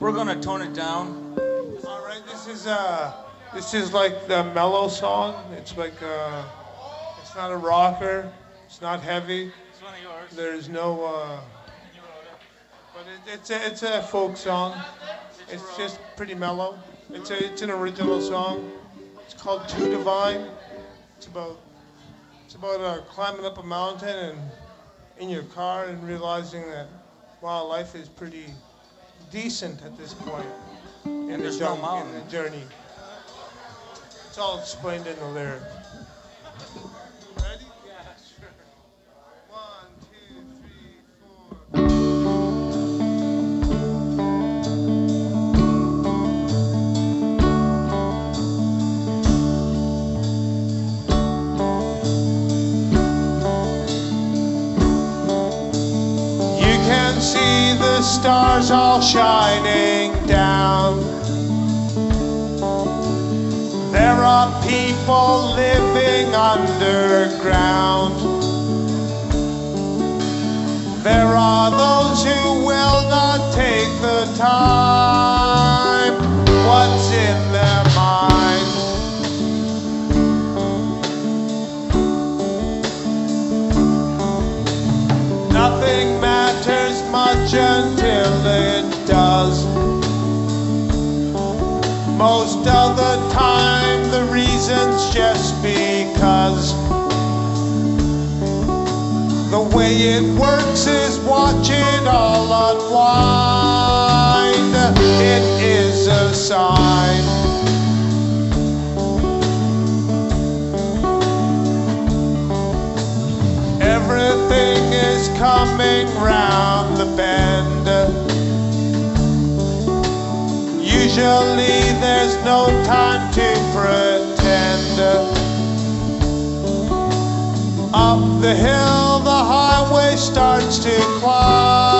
We're gonna tone it down. All right, this is uh, this is like the mellow song. It's like uh, it's not a rocker. It's not heavy. It's one of yours. There's no uh, but it, it's a it's a folk song. It's just pretty mellow. It's a it's an original song. It's called Too Divine. It's about it's about uh, climbing up a mountain and in your car and realizing that wow, life is pretty decent at this point in the, no journey, in the journey. It's all explained in the lyrics. See the stars all shining down. There are people living underground. There are those who will not take the time. Does. Most of the time, the reason's just because. The way it works is watch it all unwind. It is a sign. Everything is coming round the bend. Usually there's no time to pretend. Up the hill, the highway starts to climb.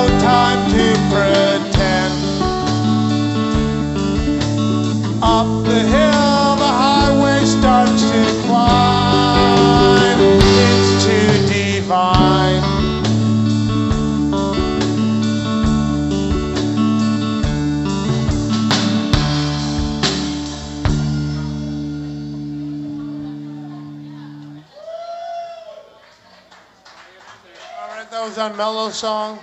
No time to pretend. Up the hill, the highway starts to climb. It's too divine. All right, that was on Mellow Song.